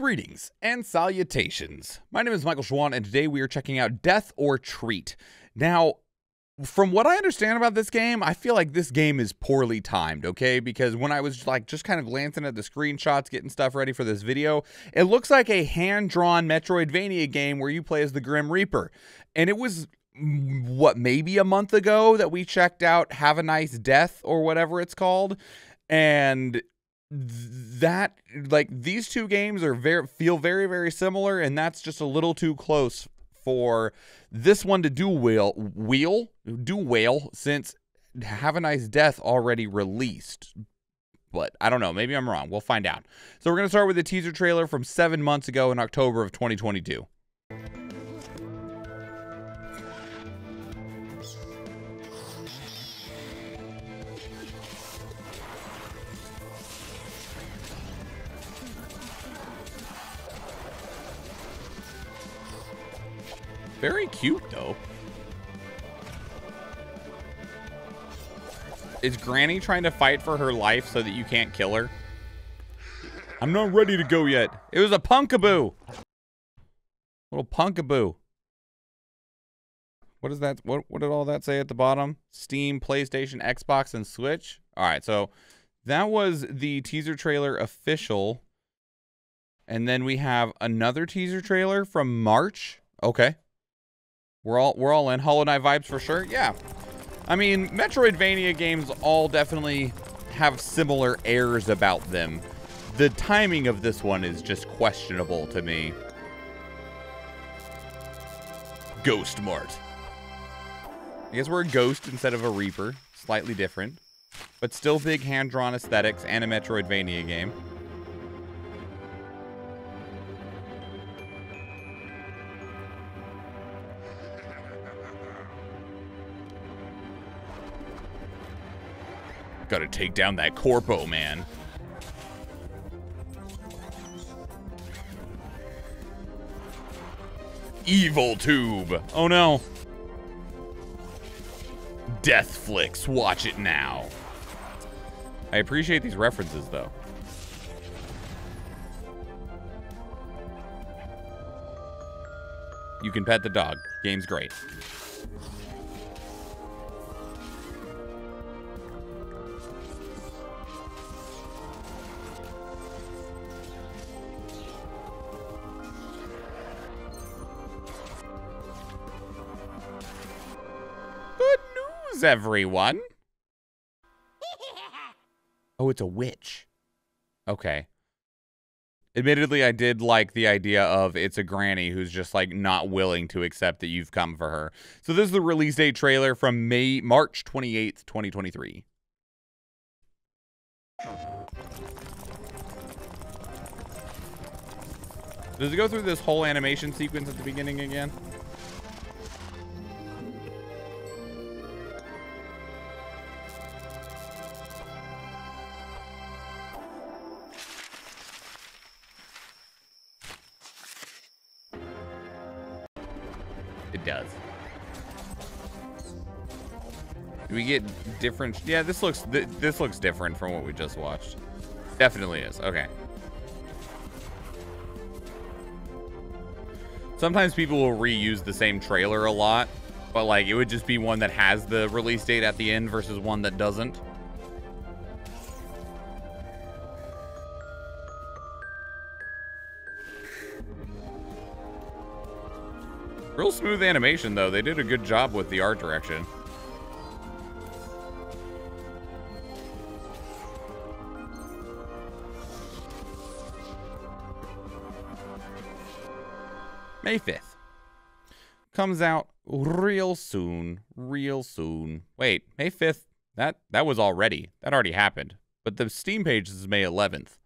Greetings and salutations. My name is Michael Schwahn, and today we are checking out Death or Treat. Now, from what I understand about this game, I feel like this game is poorly timed, okay? Because when I was like just kind of glancing at the screenshots, getting stuff ready for this video, it looks like a hand-drawn Metroidvania game where you play as the Grim Reaper. And it was mm, what maybe a month ago that we checked out Have a Nice Death or whatever it's called. And that like these two games are very feel very very similar and that's just a little too close for this one to do wheel wheel do whale since have a nice death already released. But i don't know maybe i'm wrong. We'll find out. So we're going to start with a teaser trailer from seven months ago in october of 2022 Very cute, though. Is Granny trying to fight for her life so that you can't kill her? I'm not ready to go yet. It was a punkaboo. Little punkaboo. What is that? What, what did all that say at the bottom? Steam, PlayStation, Xbox, and Switch? All right, so that was the teaser trailer official. And then we have another teaser trailer from March. Okay. We're all we're all in Hollow Knight vibes for sure. Yeah. I mean, Metroidvania games all definitely have similar airs about them. The timing of this one is just questionable to me. Ghost Mart. I guess we're a ghost instead of a reaper. Slightly different. But still big hand-drawn aesthetics and a Metroidvania game. Gotta take down that Corpo, man. Evil Tube. Oh no. Death Flicks. Watch it now. I appreciate these references, though. You can pet the dog. Game's great. Everyone. Oh, it's a witch. Okay. Admittedly, I did like the idea of it's a granny who's just like not willing to accept that you've come for her. So this is the release date trailer from May March 28th, 2023. Does it go through this whole animation sequence at the beginning again? It does. Do we get different? Yeah, this looks th this looks different from what we just watched. Definitely is. Okay. Sometimes people will reuse the same trailer a lot, but like it would just be one that has the release date at the end versus one that doesn't. Real smooth animation, though. They did a good job with the art direction. May 5th. Comes out real soon. Real soon. Wait, May 5th? That that was already. That already happened. But the Steam page is May 11th.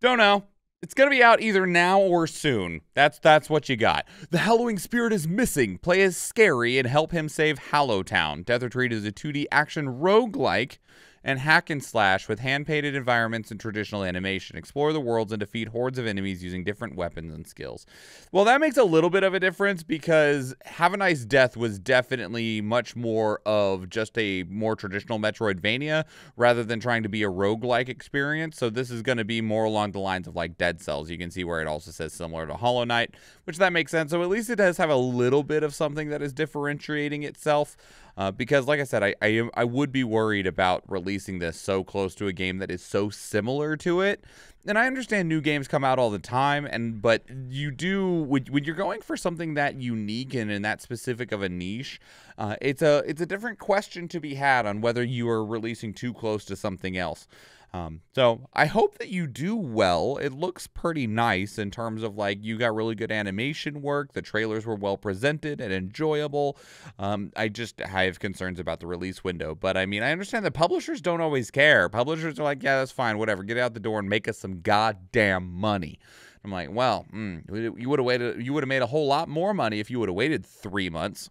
Don't know. It's gonna be out either now or soon. That's that's what you got. The Hallowing Spirit is missing. Play as Scary and help him save Hallowtown. Death or Treat is a 2D action roguelike and hack and slash with hand painted environments and traditional animation. Explore the worlds and defeat hordes of enemies using different weapons and skills. Well, that makes a little bit of a difference because Have a Nice Death was definitely much more of just a more traditional Metroidvania rather than trying to be a roguelike experience. So this is going to be more along the lines of like Dead Cells. You can see where it also says similar to Hollow Knight, which that makes sense. So at least it does have a little bit of something that is differentiating itself. Uh, because, like I said, I, I I would be worried about releasing this so close to a game that is so similar to it. And I understand new games come out all the time, and but you do when, when you're going for something that unique and in that specific of a niche, uh, it's a it's a different question to be had on whether you are releasing too close to something else. Um, so I hope that you do well. It looks pretty nice in terms of like you got really good animation work. The trailers were well presented and enjoyable. Um, I just I have concerns about the release window, but I mean I understand that publishers don't always care. Publishers are like, yeah, that's fine, whatever. Get out the door and make us some goddamn money. I'm like, well, mm, you would have waited. You would have made a whole lot more money if you would have waited three months.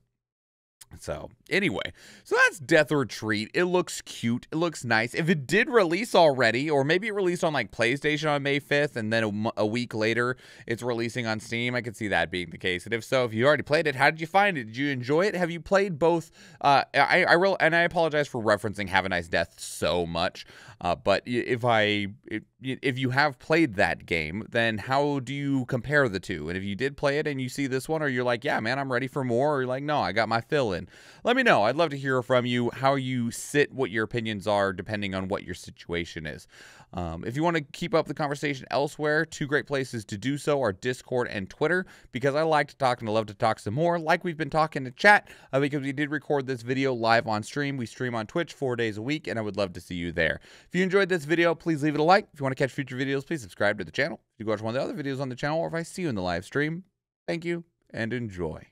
So, anyway, so that's Death or Treat. It looks cute. It looks nice. If it did release already, or maybe it released on like PlayStation on May 5th, and then a, week later it's releasing on Steam, I could see that being the case. And if so, if you already played it, how did you find it? Did you enjoy it? Have you played both? Uh, I, I real, and I apologize for referencing Have a Nice Death so much. Uh, but if I if you have played that game, then how do you compare the two? And if you did play it and you see this one, or you're like, yeah, man, I'm ready for more, or you're like, no, I got my fill in. Let me know. I'd love to hear from you how you sit, what your opinions are, depending on what your situation is. Um, if you want to keep up the conversation elsewhere, two great places to do so are Discord and Twitter, because I like to talk and I love to talk some more, like we've been talking to chat, uh, because we did record this video live on stream. We stream on Twitch four days a week, and I would love to see you there. If you enjoyed this video, please leave it a like. If you want to catch future videos, please subscribe to the channel. If you watch one of the other videos on the channel, or if I see you in the live stream, thank you and enjoy.